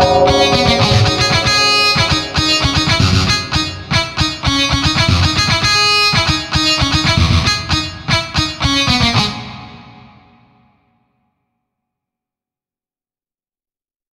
Oh.